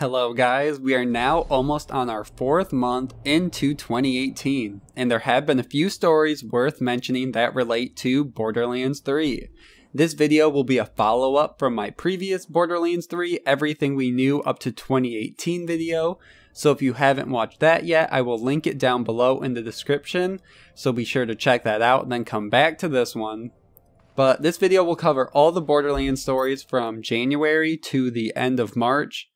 Hello guys, we are now almost on our fourth month into 2018, and there have been a few stories worth mentioning that relate to Borderlands 3. This video will be a follow up from my previous Borderlands 3 Everything We Knew up to 2018 video, so if you haven't watched that yet, I will link it down below in the description, so be sure to check that out and then come back to this one. But this video will cover all the Borderlands stories from January to the end of March,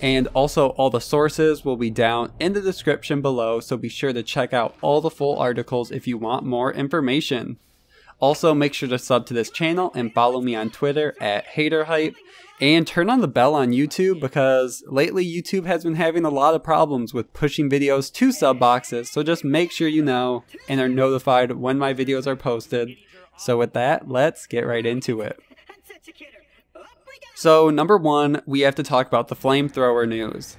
and also all the sources will be down in the description below, so be sure to check out all the full articles if you want more information. Also, make sure to sub to this channel and follow me on Twitter at HayderHype. And turn on the bell on YouTube because lately YouTube has been having a lot of problems with pushing videos to sub boxes, so just make sure you know and are notified when my videos are posted. So with that, let's get right into it. So, number one, we have to talk about the flamethrower news.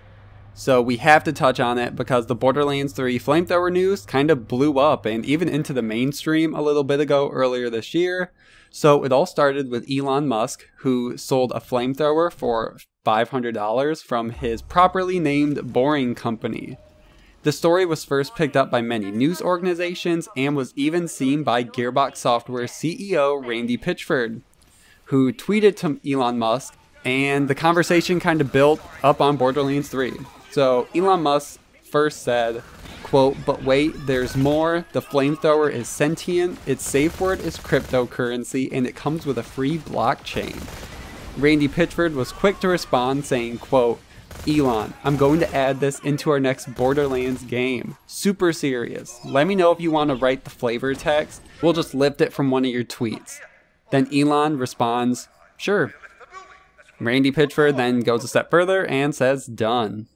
So, we have to touch on it because the Borderlands 3 flamethrower news kind of blew up and even into the mainstream a little bit ago earlier this year. So, it all started with Elon Musk, who sold a flamethrower for $500 from his properly named Boring Company. The story was first picked up by many news organizations and was even seen by Gearbox Software CEO Randy Pitchford who tweeted to Elon Musk, and the conversation kind of built up on Borderlands 3. So Elon Musk first said, quote, but wait, there's more. The flamethrower is sentient, its safe word is cryptocurrency, and it comes with a free blockchain. Randy Pitchford was quick to respond, saying, quote, Elon, I'm going to add this into our next Borderlands game. Super serious. Let me know if you want to write the flavor text. We'll just lift it from one of your tweets. Then Elon responds, Sure. Randy Pitchford then goes a step further and says, Done.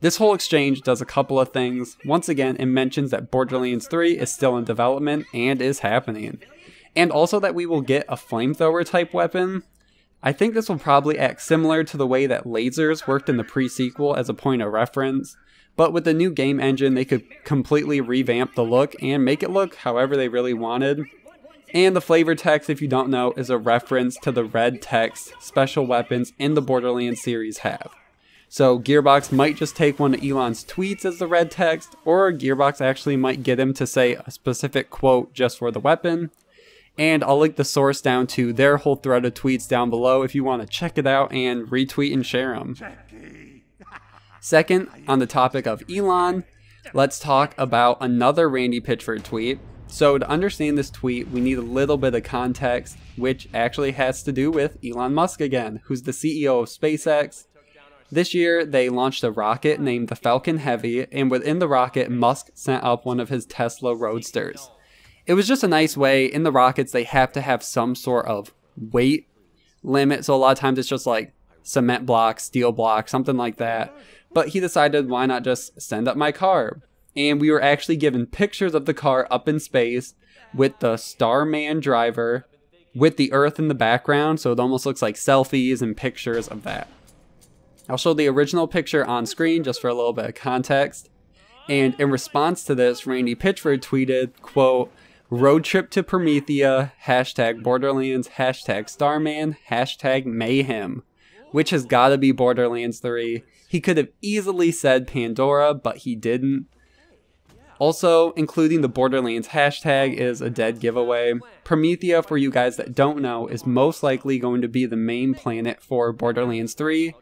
This whole exchange does a couple of things. Once again, it mentions that Borderlands 3 is still in development and is happening. And also that we will get a flamethrower type weapon. I think this will probably act similar to the way that lasers worked in the pre sequel as a point of reference. But with the new game engine, they could completely revamp the look and make it look however they really wanted. And the flavor text, if you don't know, is a reference to the red text special weapons in the Borderlands series have. So Gearbox might just take one of Elon's tweets as the red text, or Gearbox actually might get him to say a specific quote just for the weapon. And I'll link the source down to their whole thread of tweets down below if you want to check it out and retweet and share them. Second, on the topic of Elon, let's talk about another Randy Pitchford tweet so to understand this tweet, we need a little bit of context, which actually has to do with Elon Musk again, who's the CEO of SpaceX. This year, they launched a rocket named the Falcon Heavy, and within the rocket, Musk sent up one of his Tesla Roadsters. It was just a nice way. In the rockets, they have to have some sort of weight limit, so a lot of times it's just like cement block, steel block, something like that. But he decided, why not just send up my car? And we were actually given pictures of the car up in space with the Starman driver with the Earth in the background, so it almost looks like selfies and pictures of that. I'll show the original picture on screen just for a little bit of context. And in response to this, Randy Pitchford tweeted, quote, road trip to Promethea, hashtag Borderlands, hashtag Starman, hashtag Mayhem, which has gotta be Borderlands 3. He could have easily said Pandora, but he didn't. Also, including the Borderlands hashtag is a dead giveaway. Promethea, for you guys that don't know, is most likely going to be the main planet for Borderlands 3,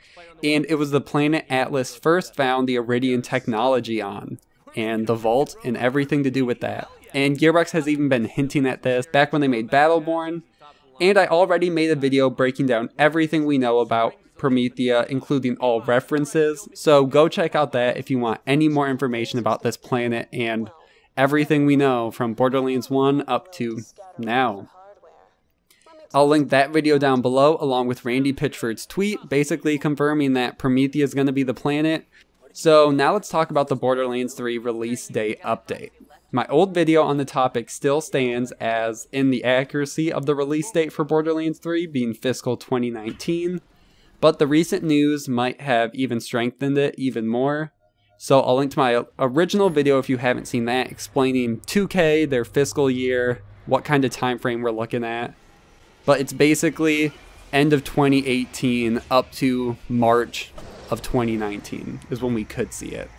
and it was the planet Atlas first found the Eridian technology on, and the Vault and everything to do with that. And Gearbox has even been hinting at this back when they made Battleborn, and I already made a video breaking down everything we know about Promethea, including all references. So go check out that if you want any more information about this planet and everything we know from Borderlands 1 up to now. I'll link that video down below along with Randy Pitchford's tweet basically confirming that Promethea is going to be the planet. So now let's talk about the Borderlands 3 release date update. My old video on the topic still stands as in the accuracy of the release date for Borderlands 3 being fiscal 2019 but the recent news might have even strengthened it even more. So I'll link to my original video if you haven't seen that, explaining 2K, their fiscal year, what kind of time frame we're looking at. But it's basically end of 2018 up to March of 2019 is when we could see it.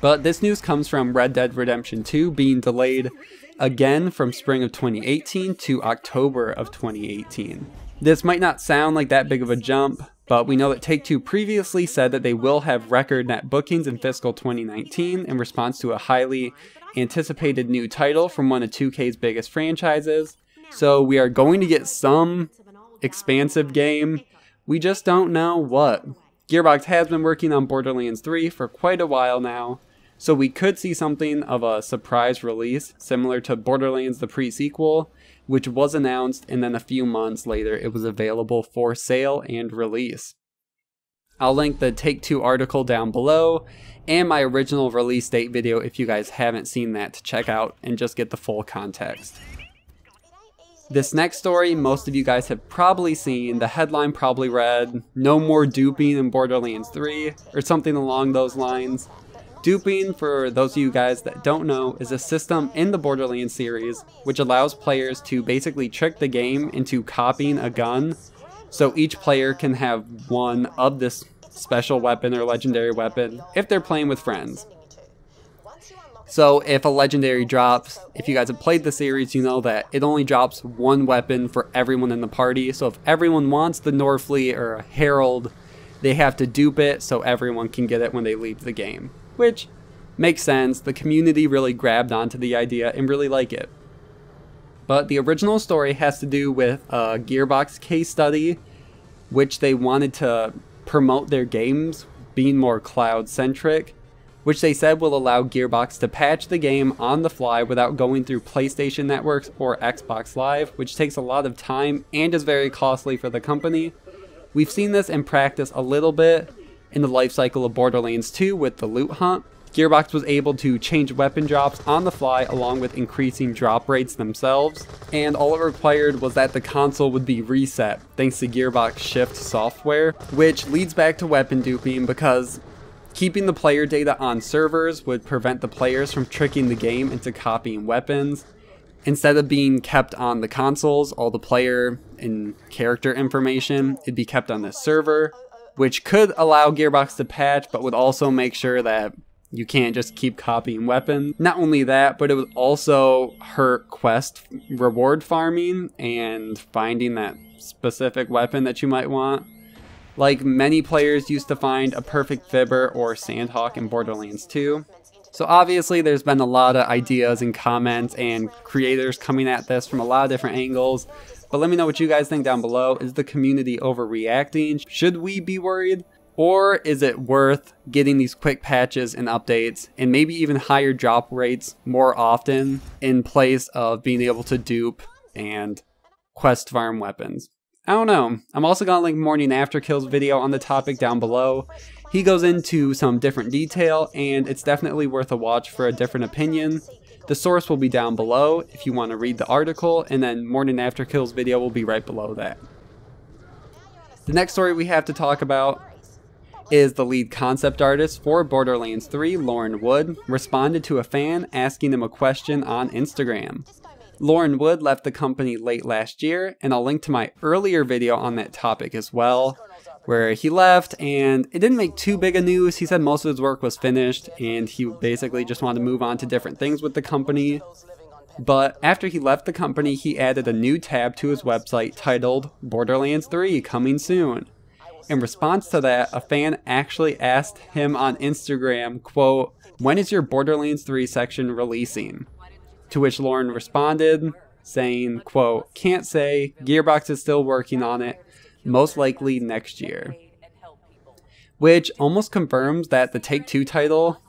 But this news comes from Red Dead Redemption 2 being delayed again from spring of 2018 to October of 2018. This might not sound like that big of a jump, but we know that Take Two previously said that they will have record net bookings in fiscal 2019 in response to a highly anticipated new title from one of 2K's biggest franchises. So we are going to get some expansive game. We just don't know what. Gearbox has been working on Borderlands 3 for quite a while now, so we could see something of a surprise release, similar to Borderlands the pre-sequel, which was announced and then a few months later it was available for sale and release. I'll link the Take Two article down below and my original release date video if you guys haven't seen that to check out and just get the full context. This next story, most of you guys have probably seen. The headline probably read, No More Duping in Borderlands 3, or something along those lines. Duping, for those of you guys that don't know, is a system in the Borderlands series which allows players to basically trick the game into copying a gun. So each player can have one of this special weapon or legendary weapon if they're playing with friends. So if a legendary drops, if you guys have played the series, you know that it only drops one weapon for everyone in the party. So if everyone wants the Norfleet or a Harold, they have to dupe it so everyone can get it when they leave the game which makes sense. The community really grabbed onto the idea and really like it. But the original story has to do with a Gearbox case study, which they wanted to promote their games being more cloud centric, which they said will allow Gearbox to patch the game on the fly without going through PlayStation networks or Xbox Live, which takes a lot of time and is very costly for the company. We've seen this in practice a little bit in the life cycle of Borderlands 2 with the loot hunt, Gearbox was able to change weapon drops on the fly along with increasing drop rates themselves, and all it required was that the console would be reset thanks to Gearbox Shift software, which leads back to weapon duping because keeping the player data on servers would prevent the players from tricking the game into copying weapons. Instead of being kept on the consoles, all the player and character information, it'd be kept on the server, which could allow Gearbox to patch, but would also make sure that you can't just keep copying weapons. Not only that, but it would also hurt quest reward farming and finding that specific weapon that you might want. Like many players used to find a perfect fibber or sandhawk in Borderlands 2. So obviously there's been a lot of ideas and comments and creators coming at this from a lot of different angles. But let me know what you guys think down below. Is the community overreacting? Should we be worried? Or is it worth getting these quick patches and updates and maybe even higher drop rates more often in place of being able to dupe and quest farm weapons? I don't know. I'm also going to link MorninAfterKill's video on the topic down below. He goes into some different detail and it's definitely worth a watch for a different opinion. The source will be down below if you want to read the article, and then MorninAfterKill's video will be right below that. The next story we have to talk about is the lead concept artist for Borderlands 3, Lorin Wood, responded to a fan asking him a question on Instagram. Lorin Wood left the company late last year, and I'll link to my earlier video on that topic as well where he left and it didn't make too big a news. He said most of his work was finished and he basically just wanted to move on to different things with the company. But after he left the company, he added a new tab to his website titled Borderlands 3 Coming Soon. In response to that, a fan actually asked him on Instagram, quote, when is your Borderlands 3 section releasing? To which Lorin responded, saying, quote, can't say, Gearbox is still working on it, most likely next year. Which almost confirms that the Take Two title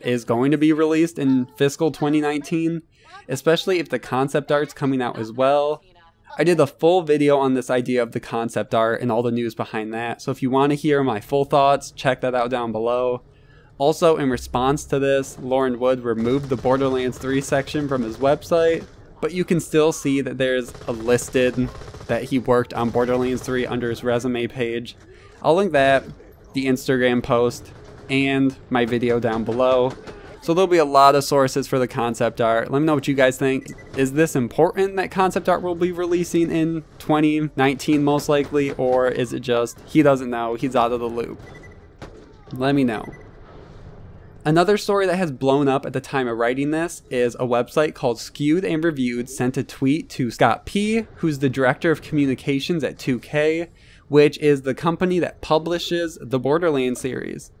is going to be released in fiscal 2019, especially if the concept art's coming out as well. I did a full video on this idea of the concept art and all the news behind that, so if you want to hear my full thoughts, check that out down below. Also, in response to this, Lorin Wood removed the Borderlands 3 section from his website, but you can still see that there's a listed that he worked on Borderlands 3 under his resume page. I'll link that, the Instagram post, and my video down below. So there'll be a lot of sources for the concept art. Let me know what you guys think. Is this important that concept art will be releasing in 2019 most likely, or is it just he doesn't know, he's out of the loop? Let me know. Another story that has blown up at the time of writing this is a website called Skewed and Reviewed sent a tweet to Scott P., who's the director of communications at 2K, which is the company that publishes the Borderlands series.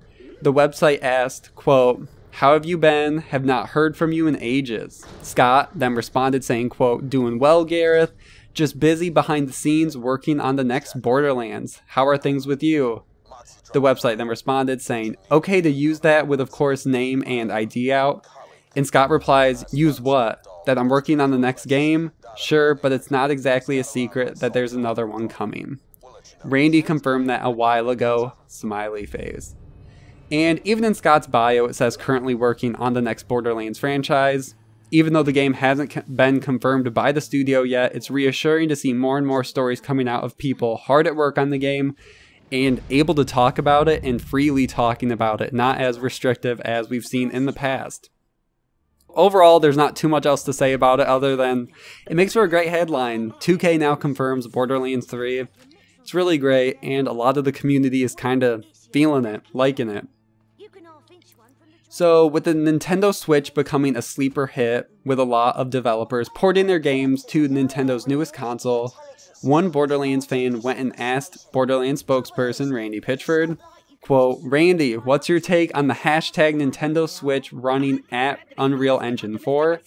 The website asked, quote, how have you been? Have not heard from you in ages. Scott then responded saying, quote, doing well, Gareth. Just busy behind the scenes working on the next Borderlands. How are things with you? The website then responded saying, okay to use that with, of course, name and ID out. And Scott replies, use what? That I'm working on the next game? Sure, but it's not exactly a secret that there's another one coming. Randy confirmed that a while ago, smiley face. And even in Scott's bio, it says currently working on the next Borderlands franchise. Even though the game hasn't been confirmed by the studio yet, it's reassuring to see more and more stories coming out of people hard at work on the game and able to talk about it and freely talking about it, not as restrictive as we've seen in the past. Overall, there's not too much else to say about it other than it makes for a great headline. 2K now confirms Borderlands 3. It's really great, and a lot of the community is kind of feeling it, liking it. So, with the Nintendo Switch becoming a sleeper hit, with a lot of developers porting their games to Nintendo's newest console, one Borderlands fan went and asked Borderlands spokesperson Randy Pitchford, quote, Randy, what's your take on the hashtag Nintendo Switch running at Unreal Engine 4?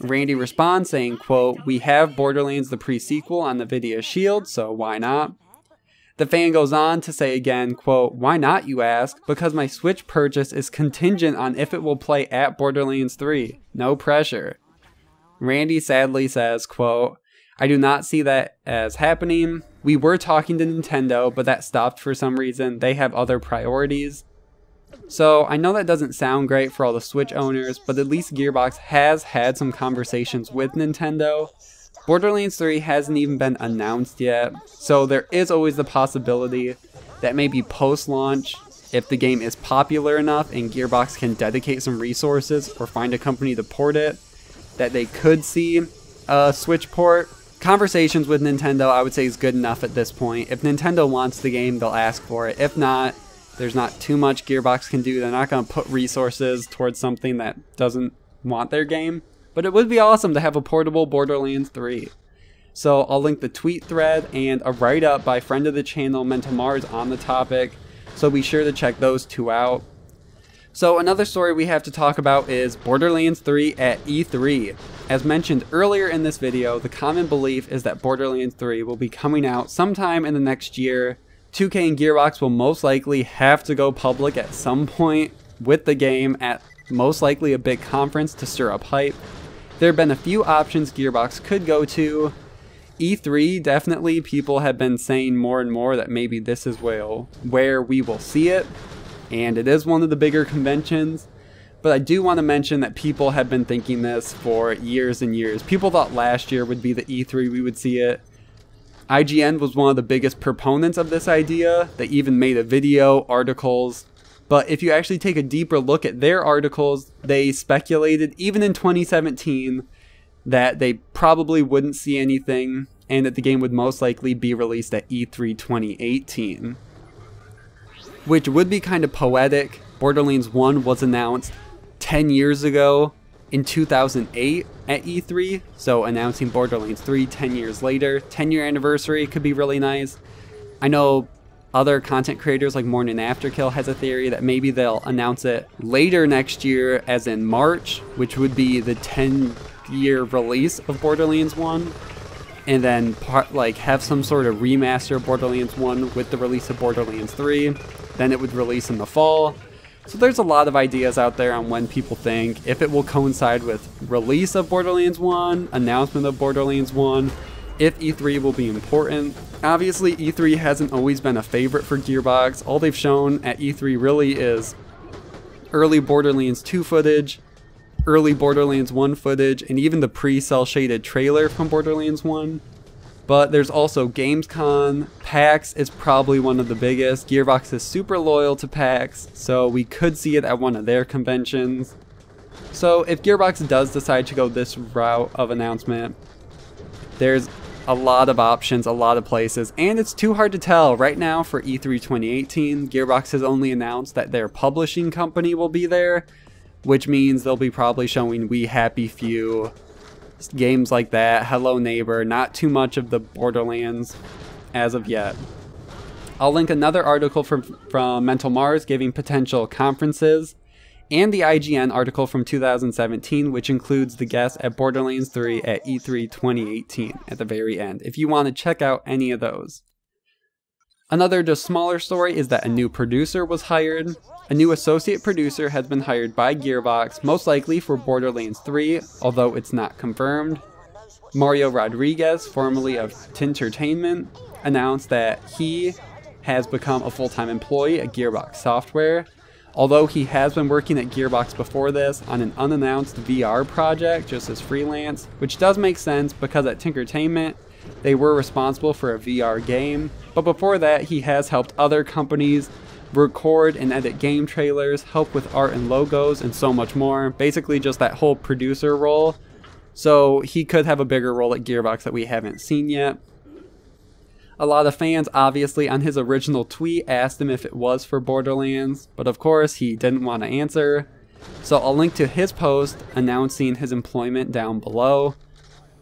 Randy responds saying, quote, we have Borderlands the pre-sequel on the Nvidia Shield, so why not? The fan goes on to say again, quote, why not, you ask? Because my Switch purchase is contingent on if it will play at Borderlands 3. No pressure. Randy sadly says, quote, I do not see that as happening. We were talking to Nintendo, but that stopped for some reason. They have other priorities. So I know that doesn't sound great for all the Switch owners, but at least Gearbox has had some conversations with Nintendo. Borderlands 3 hasn't even been announced yet, so there is always the possibility that maybe post-launch, if the game is popular enough and Gearbox can dedicate some resources or find a company to port it, that they could see a Switch port conversations with Nintendo, I would say, is good enough at this point. If Nintendo wants the game, they'll ask for it. If not, there's not too much Gearbox can do. They're not going to put resources towards something that doesn't want their game. But it would be awesome to have a portable Borderlands 3. So I'll link the tweet thread and a write up by friend of the channel MentalMars on the topic. So be sure to check those two out. So another story we have to talk about is Borderlands 3 at E3. As mentioned earlier in this video, the common belief is that Borderlands 3 will be coming out sometime in the next year. 2K and Gearbox will most likely have to go public at some point with the game at most likely a big conference to stir up hype. There have been a few options Gearbox could go to. E3, definitely, people have been saying more and more that maybe this is where, we will see it and it is one of the bigger conventions. But I do want to mention that people have been thinking this for years and years. People thought last year would be the E3 we would see it. IGN was one of the biggest proponents of this idea. They even made a video, articles. But if you actually take a deeper look at their articles, they speculated, even in 2017, that they probably wouldn't see anything and that the game would most likely be released at E3 2018 which would be kind of poetic. Borderlands 1 was announced 10 years ago in 2008 at E3, so announcing Borderlands 3 10 years later, 10 year anniversary could be really nice. I know other content creators like MorninAfterKill has a theory that maybe they'll announce it later next year, as in March, which would be the 10 year release of Borderlands 1 and then part, like have some sort of remaster of Borderlands 1 with the release of Borderlands 3 then it would release in the fall. So there's a lot of ideas out there on when people think if it will coincide with release of Borderlands 1, announcement of Borderlands 1, if E3 will be important. Obviously, E3 hasn't always been a favorite for Gearbox. All they've shown at E3 really is early Borderlands 2 footage, early Borderlands 1 footage, and even the pre-cel shaded trailer from Borderlands 1. But there's also Gamescom, PAX is probably one of the biggest. Gearbox is super loyal to PAX, so we could see it at one of their conventions. So if Gearbox does decide to go this route of announcement, there's a lot of options, a lot of places, and it's too hard to tell. Right now, for E3 2018, Gearbox has only announced that their publishing company will be there, which means they'll be probably showing We Happy Few, games like that, Hello Neighbor, not too much of the Borderlands as of yet. I'll link another article from, from MentalMars giving potential conferences and the IGN article from 2017, which includes the guest at Borderlands 3 at E3 2018 at the very end, if you want to check out any of those. Another just smaller story is that a new producer was hired. A new associate producer has been hired by Gearbox, most likely for Borderlands 3, although it's not confirmed. Mario Rodriguez, formerly of Tintertainment, announced that he has become a full-time employee at Gearbox Software Although he has been working at Gearbox before this on an unannounced VR project just as freelance, which does make sense because at Tinkertainment they were responsible for a VR game, but before that he has helped other companies record and edit game trailers, help with art and logos, and so much more. Basically just that whole producer role. So he could have a bigger role at Gearbox that we haven't seen yet. A lot of fans, obviously, on his original tweet asked him if it was for Borderlands, but of course he didn't want to answer. So I'll link to his post announcing his employment down below.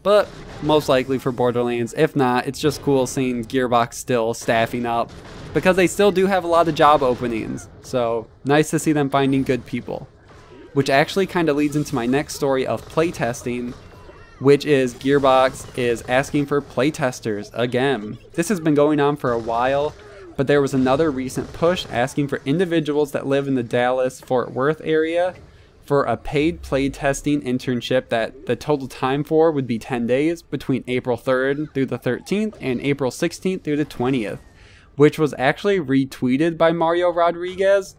But most likely for Borderlands. If not, it's just cool seeing Gearbox still staffing up because they still do have a lot of job openings. So nice to see them finding good people. Which actually kind of leads into my next story of playtesting which is Gearbox is asking for playtesters again. This has been going on for a while, but there was another recent push asking for individuals that live in the Dallas Fort Worth area for a paid playtesting internship that the total time for would be 10 days between April 3rd through the 13th and April 16th through the 20th, which was actually retweeted by Mario Rodriguez.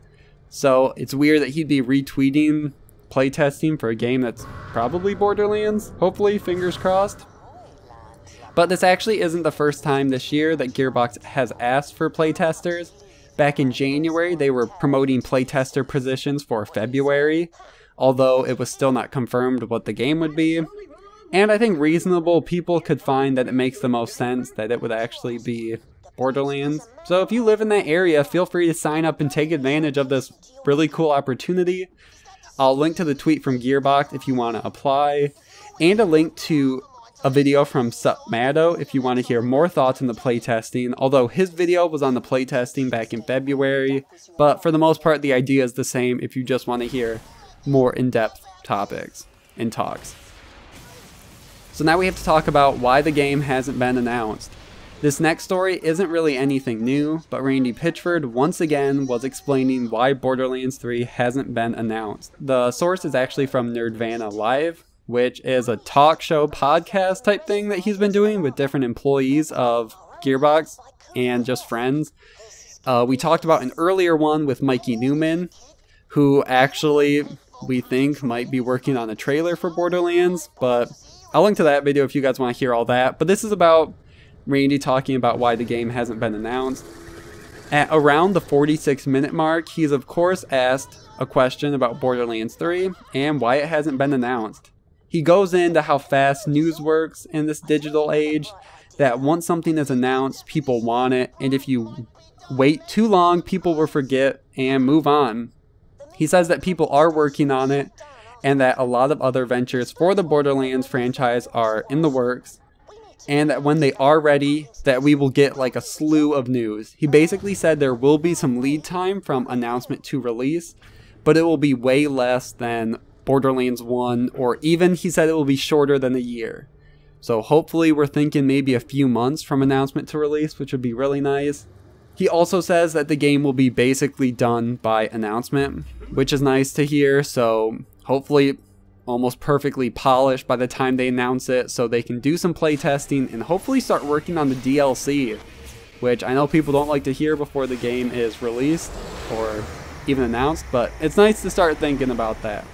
So it's weird that he'd be retweeting playtesting for a game that's probably Borderlands, hopefully, fingers crossed. But this actually isn't the first time this year that Gearbox has asked for playtesters. Back in January, they were promoting playtester positions for February, although it was still not confirmed what the game would be. And I think reasonable people could find that it makes the most sense that it would actually be Borderlands. So if you live in that area, feel free to sign up and take advantage of this really cool opportunity. I'll link to the tweet from Gearbox if you want to apply, and a link to a video from Supmatto if you want to hear more thoughts on the playtesting, although his video was on the playtesting back in February, but for the most part the idea is the same if you just want to hear more in-depth topics and talks. So now we have to talk about why the game hasn't been announced. This next story isn't really anything new, but Randy Pitchford once again was explaining why Borderlands 3 hasn't been announced. The source is actually from Nerdvana Live, which is a talk show podcast type thing that he's been doing with different employees of Gearbox and just friends. Uh, we talked about an earlier one with Mikey Neumann, who actually we think might be working on a trailer for Borderlands, but I'll link to that video if you guys want to hear all that. But this is about Randy talking about why the game hasn't been announced. At around the 46 minute mark, he's of course asked a question about Borderlands 3 and why it hasn't been announced. He goes into how fast news works in this digital age, that once something is announced, people want it, and if you wait too long, people will forget and move on. He says that people are working on it and that a lot of other ventures for the Borderlands franchise are in the works and that when they are ready that we will get like a slew of news. He basically said there will be some lead time from announcement to release, but it will be way less than Borderlands 1 or even he said it will be shorter than a year. So hopefully we're thinking maybe a few months from announcement to release, which would be really nice. He also says that the game will be basically done by announcement, which is nice to hear. So hopefully almost perfectly polished by the time they announce it so they can do some playtesting and hopefully start working on the DLC, which I know people don't like to hear before the game is released or even announced, but it's nice to start thinking about that.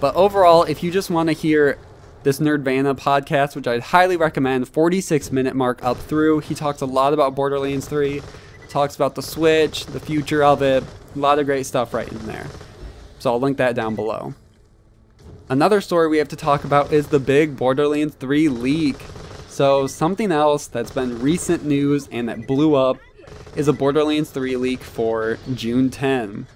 But overall, if you just want to hear this Nerdvana podcast, which I'd highly recommend, 46 minute mark up through, he talks a lot about Borderlands 3, talks about the Switch, the future of it, a lot of great stuff right in there. So I'll link that down below. Another story we have to talk about is the big Borderlands 3 leak. So something else that's been recent news and that blew up is a Borderlands 3 leak for June 10.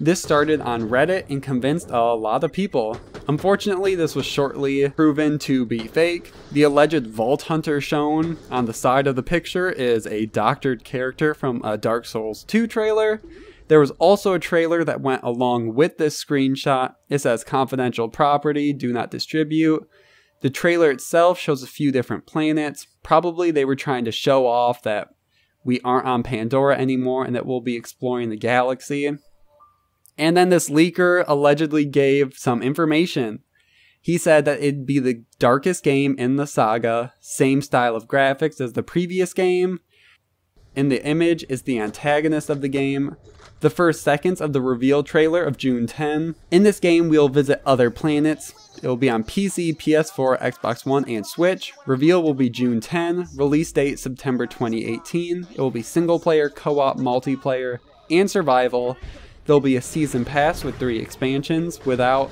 This started on Reddit and convinced a lot of people. Unfortunately, this was shortly proven to be fake. The alleged Vault Hunter shown on the side of the picture is a doctored character from a Dark Souls 2 trailer. There was also a trailer that went along with this screenshot. It says confidential property, do not distribute. The trailer itself shows a few different planets. Probably they were trying to show off that we aren't on Pandora anymore and that we'll be exploring the galaxy. And then this leaker allegedly gave some information. He said that it'd be the darkest game in the saga, same style of graphics as the previous game. In the image is the antagonist of the game. The first seconds of the reveal trailer of June 10. In this game, we'll visit other planets. It will be on PC, PS4, Xbox One, and Switch. Reveal will be June 10. Release date September 2018. It will be single player, co op, multiplayer, and survival. There'll be a season pass with three expansions without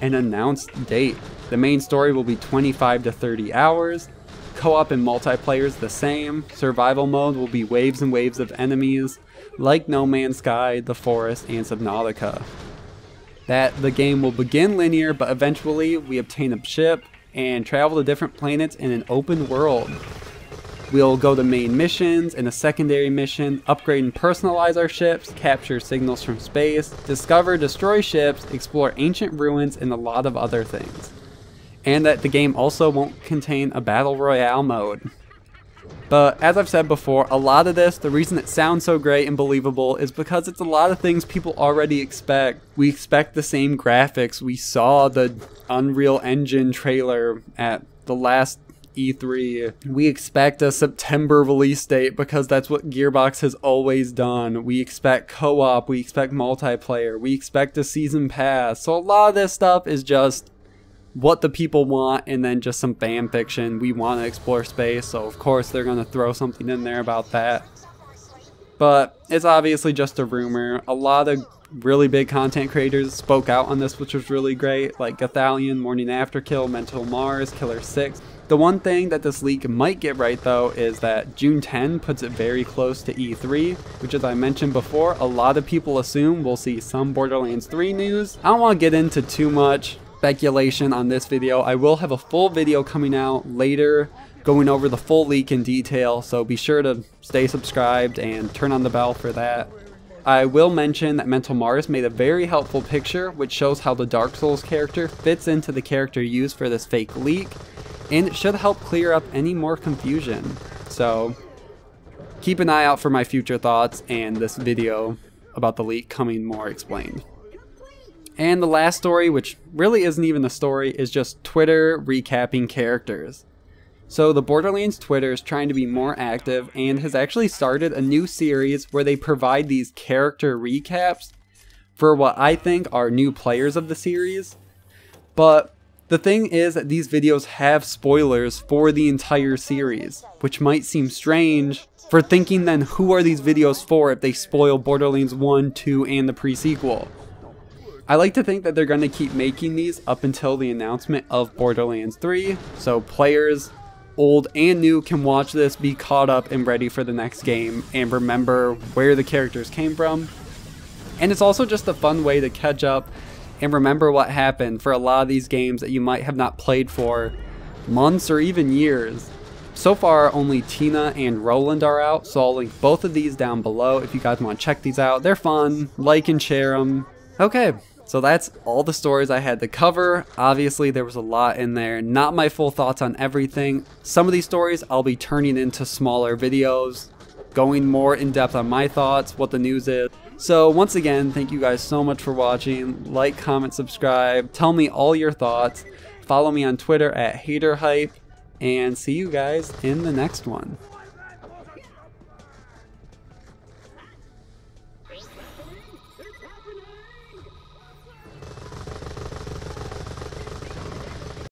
an announced date. The main story will be 25 to 30 hours. Co-op and multiplayer is the same. Survival mode will be waves and waves of enemies, like No Man's Sky, The Forest, and Subnautica. That the game will begin linear, but eventually we obtain a ship and travel to different planets in an open world. We'll go to main missions and a secondary mission, upgrade and personalize our ships, capture signals from space, discover, destroy ships, explore ancient ruins, and a lot of other things. And that the game also won't contain a battle royale mode. But as I've said before, a lot of this, the reason it sounds so great and believable is because it's a lot of things people already expect. We expect the same graphics. We saw the Unreal Engine trailer at the last E3. We expect a September release date because that's what Gearbox has always done. We expect co op, we expect multiplayer, we expect a season pass. So a lot of this stuff is just what the people want and then just some fan fiction. We want to explore space, so of course they're going to throw something in there about that. But it's obviously just a rumor. A lot of really big content creators spoke out on this, which was really great, like Gothalion, MorninAfterKill, Mental Mars, Killer 6. The one thing that this leak might get right though is that June 10 puts it very close to E3, which as I mentioned before, a lot of people assume we'll see some Borderlands 3 news. I don't want to get into too much speculation on this video. I will have a full video coming out later going over the full leak in detail, so be sure to stay subscribed and turn on the bell for that. I will mention that MentalMars made a very helpful picture which shows how the Dark Souls character fits into the character used for this fake leak, and it should help clear up any more confusion. So keep an eye out for my future thoughts and this video about the leak coming more explained. And the last story, which really isn't even a story, is just Twitter recapping characters. So the Borderlands Twitter is trying to be more active and has actually started a new series where they provide these character recaps for what I think are new players of the series. But the thing is that these videos have spoilers for the entire series, which might seem strange for thinking then who are these videos for if they spoil Borderlands 1, 2, and the pre-sequel. I like to think that they're going to keep making these up until the announcement of Borderlands 3, so players old and new can watch this, be caught up and ready for the next game, and remember where the characters came from. And it's also just a fun way to catch up and remember what happened for a lot of these games that you might have not played for months or even years. So far, only Tina and Roland are out, so I'll link both of these down below if you guys want to check these out. They're fun, like and share them. Okay, so that's all the stories I had to cover. Obviously, there was a lot in there. Not my full thoughts on everything. Some of these stories I'll be turning into smaller videos, going more in depth on my thoughts, what the news is. So once again, thank you guys so much for watching. Like, comment, subscribe. Tell me all your thoughts. Follow me on Twitter at HayderHype. And see you guys in the next one.